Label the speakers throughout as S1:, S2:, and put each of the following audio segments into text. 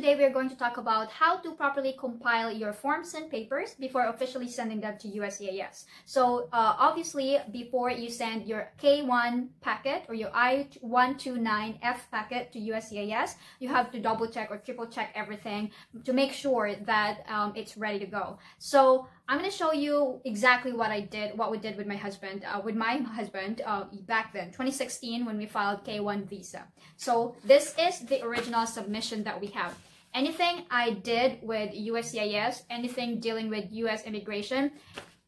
S1: today we're going to talk about how to properly compile your forms and papers before officially sending them to USCIS. So uh, obviously, before you send your K1 packet or your I-129F packet to USCIS, you have to double check or triple check everything to make sure that um, it's ready to go. So I'm going to show you exactly what I did, what we did with my husband, uh, with my husband uh, back then, 2016, when we filed K1 visa. So this is the original submission that we have. Anything I did with USCIS, anything dealing with US immigration,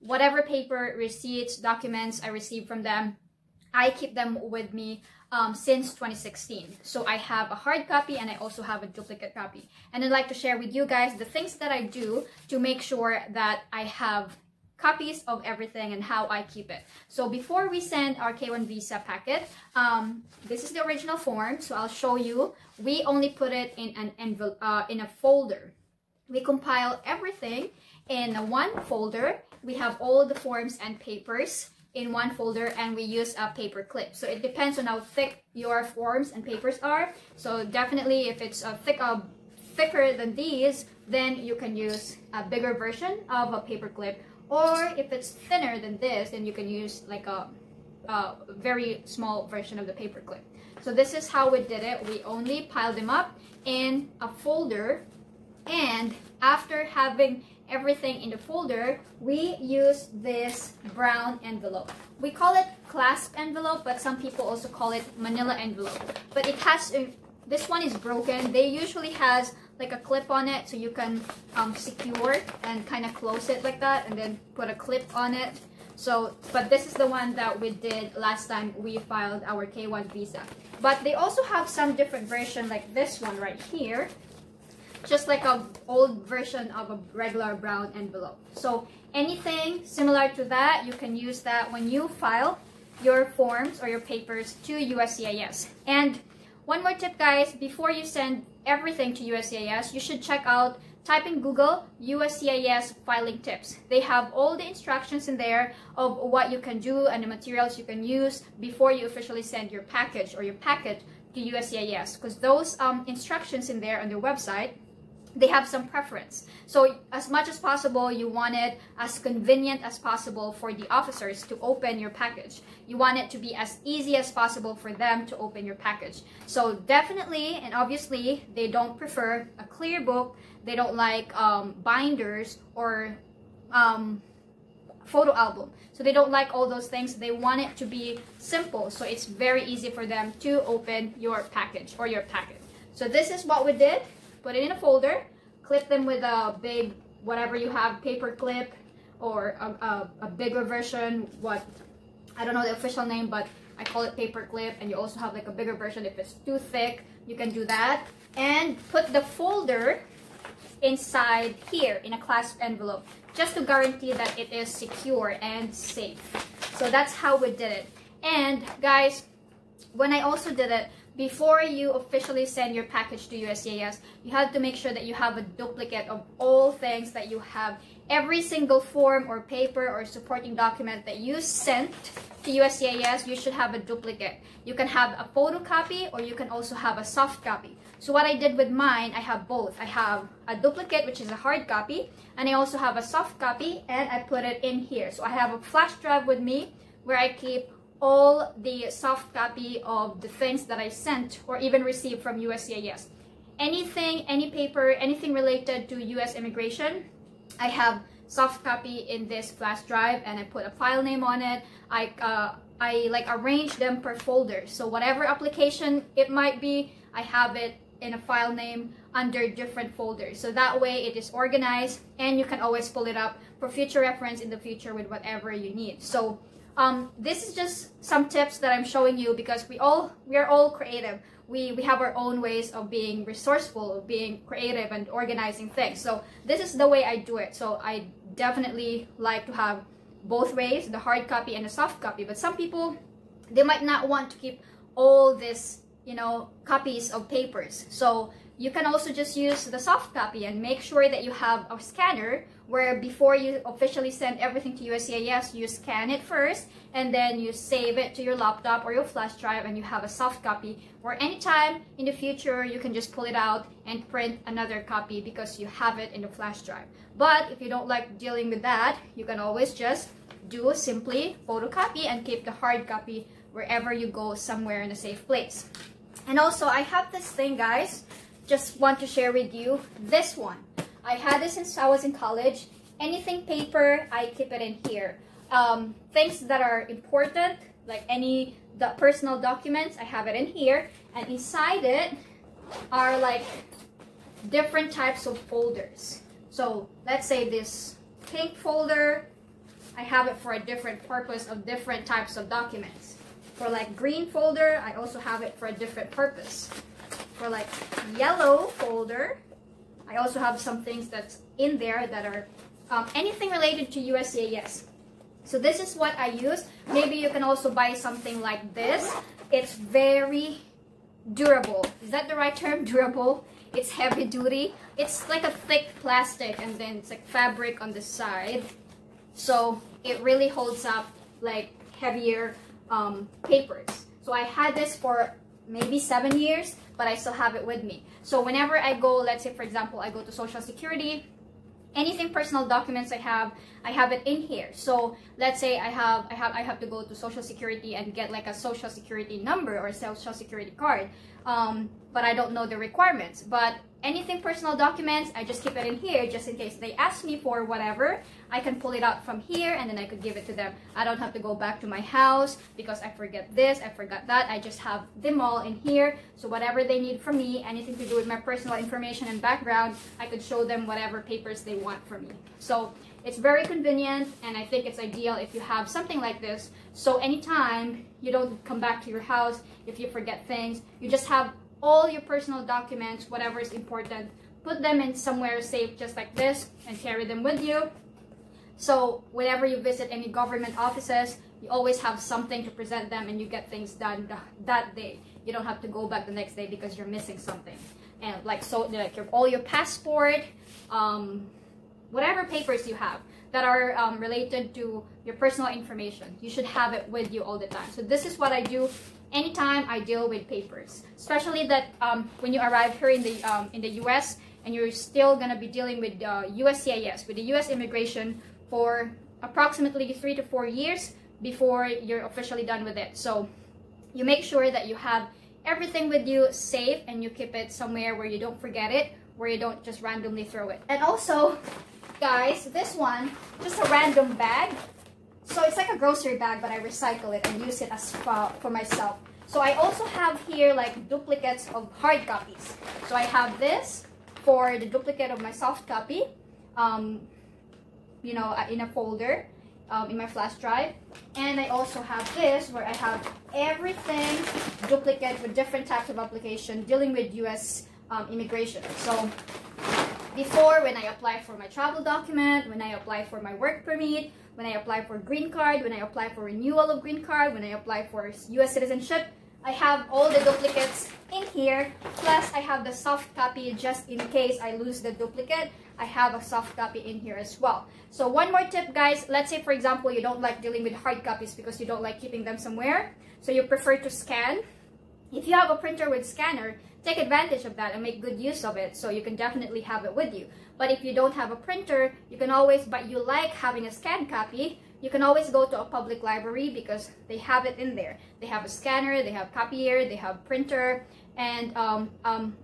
S1: whatever paper, receipts, documents I received from them, I keep them with me um, since 2016. So I have a hard copy and I also have a duplicate copy. And I'd like to share with you guys the things that I do to make sure that I have copies of everything and how I keep it. So before we send our K1 visa packet, um, this is the original form. So I'll show you. We only put it in an envelope, uh, in a folder. We compile everything in one folder. We have all the forms and papers in one folder and we use a paper clip. So it depends on how thick your forms and papers are. So definitely if it's a thick, uh, thicker than these, then you can use a bigger version of a paper clip. Or if it's thinner than this, then you can use like a, a very small version of the paper clip. So this is how we did it. We only piled them up in a folder and after having everything in the folder, we use this brown envelope. We call it clasp envelope, but some people also call it manila envelope. But it has, a, this one is broken. They usually has like a clip on it so you can um, secure and kind of close it like that and then put a clip on it. So, but this is the one that we did last time we filed our K1 visa. But they also have some different version like this one right here just like a old version of a regular brown envelope. So anything similar to that, you can use that when you file your forms or your papers to USCIS. And one more tip guys, before you send everything to USCIS, you should check out type in Google USCIS filing tips. They have all the instructions in there of what you can do and the materials you can use before you officially send your package or your packet to USCIS because those um, instructions in there on their website they have some preference. So as much as possible, you want it as convenient as possible for the officers to open your package. You want it to be as easy as possible for them to open your package. So definitely and obviously, they don't prefer a clear book. They don't like um, binders or um, photo album. So they don't like all those things. They want it to be simple. So it's very easy for them to open your package or your packet. So this is what we did put it in a folder, clip them with a big, whatever you have, paper clip or a, a, a bigger version, what, I don't know the official name, but I call it paper clip and you also have like a bigger version if it's too thick, you can do that. And put the folder inside here in a clasp envelope just to guarantee that it is secure and safe. So that's how we did it. And guys, when I also did it, before you officially send your package to USCIS, you have to make sure that you have a duplicate of all things that you have. Every single form or paper or supporting document that you sent to USCIS, you should have a duplicate. You can have a photocopy or you can also have a soft copy. So what I did with mine, I have both. I have a duplicate, which is a hard copy, and I also have a soft copy, and I put it in here. So I have a flash drive with me where I keep all the soft copy of the things that I sent or even received from USCIS. Anything, any paper, anything related to US immigration, I have soft copy in this flash drive and I put a file name on it. I, uh, I like arrange them per folder. So whatever application it might be, I have it in a file name under different folders. So that way it is organized and you can always pull it up for future reference in the future with whatever you need. So um, this is just some tips that I'm showing you because we all we are all creative. We we have our own ways of being resourceful, of being creative and organizing things. So this is the way I do it. So I definitely like to have both ways, the hard copy and the soft copy. But some people they might not want to keep all this, you know, copies of papers. So you can also just use the soft copy and make sure that you have a scanner where before you officially send everything to USCIS, you scan it first and then you save it to your laptop or your flash drive and you have a soft copy where anytime in the future you can just pull it out and print another copy because you have it in the flash drive. But if you don't like dealing with that, you can always just do simply photocopy and keep the hard copy wherever you go somewhere in a safe place. And also I have this thing guys, just want to share with you this one. I had this since I was in college. Anything paper, I keep it in here. Um, things that are important, like any personal documents, I have it in here. And inside it are like different types of folders. So let's say this pink folder, I have it for a different purpose of different types of documents. For like green folder, I also have it for a different purpose. For like yellow folder, I also have some things that's in there that are um, anything related to USCIS. So this is what I use. Maybe you can also buy something like this. It's very durable. Is that the right term? Durable. It's heavy duty. It's like a thick plastic and then it's like fabric on the side. So it really holds up like heavier um, papers. So I had this for maybe seven years but I still have it with me. So whenever I go, let's say for example, I go to Social Security, anything personal documents I have, I have it in here. So let's say I have I have I have to go to Social Security and get like a Social Security number or Social Security card. Um, but I don't know the requirements. But anything personal documents, I just keep it in here just in case they ask me for whatever. I can pull it out from here and then I could give it to them. I don't have to go back to my house because I forget this, I forgot that. I just have them all in here. So whatever they need from me, anything to do with my personal information and background, I could show them whatever papers they want from me. So it's very convenient and I think it's ideal if you have something like this. So anytime you don't come back to your house, if you forget things, you just have all your personal documents, whatever is important, put them in somewhere safe just like this and carry them with you. So whenever you visit any government offices, you always have something to present them and you get things done that day. You don't have to go back the next day because you're missing something. And like so like your, all your passport, um, whatever papers you have that are um, related to your personal information, you should have it with you all the time. So this is what I do anytime I deal with papers, especially that um, when you arrive here in the um, in the U.S. and you're still gonna be dealing with uh, USCIS, with the U.S. immigration for approximately three to four years before you're officially done with it. So you make sure that you have everything with you safe and you keep it somewhere where you don't forget it, where you don't just randomly throw it. And also, guys, this one, just a random bag. So it's like a grocery bag, but I recycle it and use it as for, for myself. So I also have here like duplicates of hard copies. So I have this for the duplicate of my soft copy, um, you know, uh, in a folder um, in my flash drive. And I also have this where I have everything duplicate with different types of application dealing with US um, immigration. So before when I apply for my travel document, when I apply for my work permit, when I apply for green card, when I apply for renewal of green card, when I apply for US citizenship, I have all the duplicates in here. Plus, I have the soft copy just in case I lose the duplicate. I have a soft copy in here as well. So one more tip, guys. Let's say, for example, you don't like dealing with hard copies because you don't like keeping them somewhere. So you prefer to scan. If you have a printer with scanner, take advantage of that and make good use of it so you can definitely have it with you. But if you don't have a printer, you can always, but you like having a scanned copy, you can always go to a public library because they have it in there. They have a scanner, they have copier, they have printer, and um, um,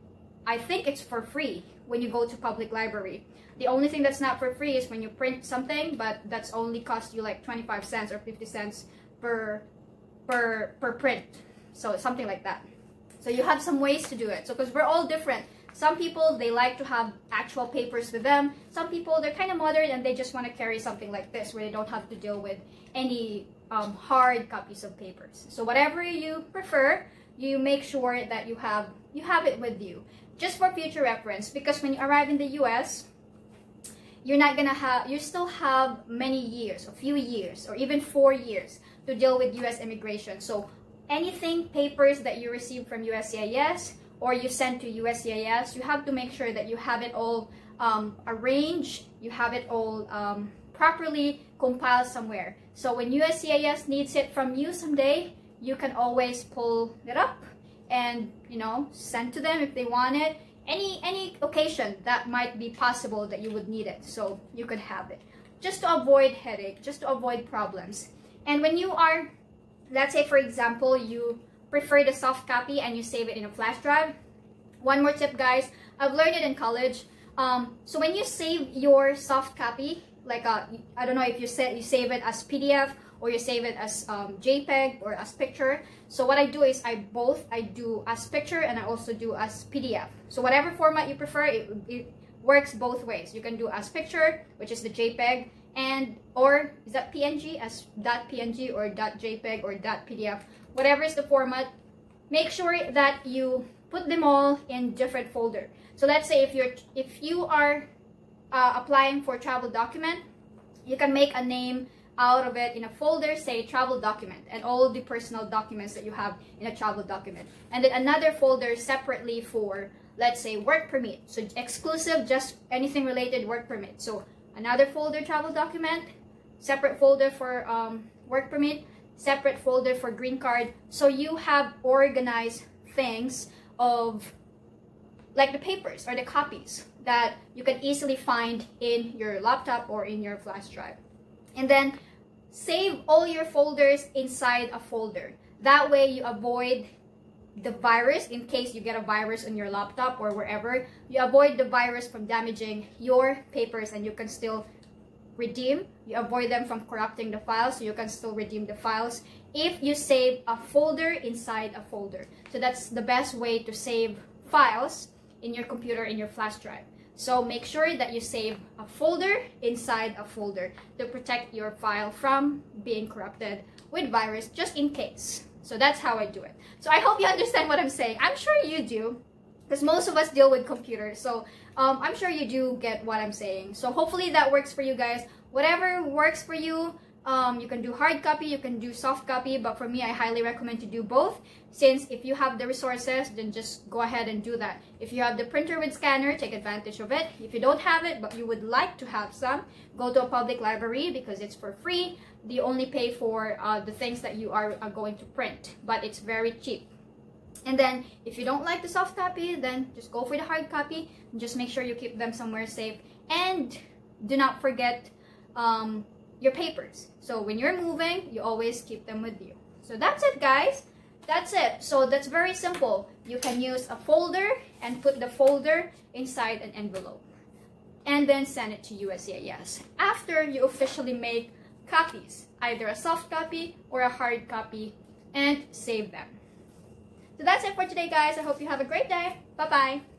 S1: I think it's for free when you go to public library. The only thing that's not for free is when you print something, but that's only cost you like 25 cents or 50 cents per per per print. So something like that. So you have some ways to do it. So because we're all different. Some people, they like to have actual papers with them. Some people, they're kind of modern and they just want to carry something like this where they don't have to deal with any um, hard copies of papers. So whatever you prefer, you make sure that you have you have it with you just for future reference because when you arrive in the US you're not gonna have you still have many years a few years or even four years to deal with US immigration so anything papers that you receive from USCIS or you send to USCIS, you have to make sure that you have it all um, arranged, you have it all um, properly compiled somewhere. So when USCIS needs it from you someday, you can always pull it up and you know send to them if they want it. Any any occasion that might be possible that you would need it, so you could have it. Just to avoid headache, just to avoid problems. And when you are, let's say for example, you prefer the soft copy and you save it in a flash drive. One more tip, guys. I've learned it in college. Um, so when you save your soft copy, like uh, I don't know if you set you save it as PDF or you save it as um, JPEG or as picture. So what I do is I both I do as picture and I also do as PDF. So whatever format you prefer, it, it works both ways. You can do as picture, which is the JPEG, and or is that PNG as .png or .jpeg or .pdf, whatever is the format. Make sure that you put them all in different folder. So let's say if you're if you are uh, applying for travel document, you can make a name out of it in a folder, say travel document, and all the personal documents that you have in a travel document. And then another folder separately for, let's say, work permit. So exclusive, just anything related work permit. So another folder travel document, separate folder for um, work permit, separate folder for green card. So you have organized things of like the papers or the copies that you can easily find in your laptop or in your flash drive. And then save all your folders inside a folder. That way you avoid the virus in case you get a virus on your laptop or wherever. You avoid the virus from damaging your papers and you can still redeem. You avoid them from corrupting the files so you can still redeem the files if you save a folder inside a folder. So that's the best way to save files in your computer in your flash drive. So make sure that you save a folder inside a folder to protect your file from being corrupted with virus just in case. So that's how I do it. So I hope you understand what I'm saying. I'm sure you do because most of us deal with computers. So um, I'm sure you do get what I'm saying. So hopefully that works for you guys. Whatever works for you, um, you can do hard copy, you can do soft copy, but for me, I highly recommend to do both since if you have the resources, then just go ahead and do that. If you have the printer with scanner, take advantage of it. If you don't have it, but you would like to have some, go to a public library because it's for free. You only pay for uh, the things that you are, are going to print, but it's very cheap. And then if you don't like the soft copy, then just go for the hard copy. Just make sure you keep them somewhere safe. And do not forget um, your papers. So when you're moving, you always keep them with you. So that's it, guys. That's it. So that's very simple. You can use a folder and put the folder inside an envelope. And then send it to USCIS. After you officially make copies, either a soft copy or a hard copy, and save them. So that's it for today, guys. I hope you have a great day. Bye-bye.